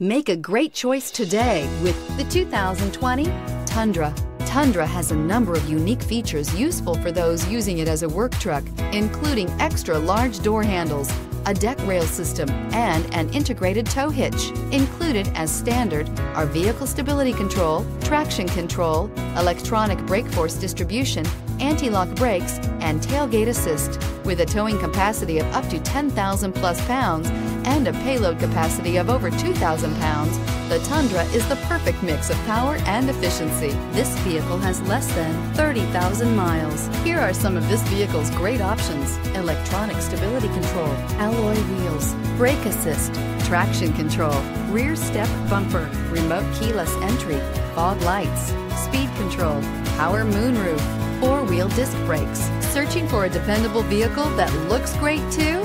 Make a great choice today with the 2020 Tundra. Tundra has a number of unique features useful for those using it as a work truck, including extra large door handles, a deck rail system, and an integrated tow hitch. Included as standard are vehicle stability control, traction control, electronic brake force distribution, anti-lock brakes, and tailgate assist. With a towing capacity of up to 10,000 plus pounds and a payload capacity of over 2,000 pounds, the Tundra is the perfect mix of power and efficiency. This vehicle has less than 30,000 miles. Here are some of this vehicle's great options. Electronic stability control, alloy wheels, brake assist, traction control, rear step bumper, remote keyless entry, fog lights, speed control, power moonroof, four-wheel disc brakes. Searching for a dependable vehicle that looks great too?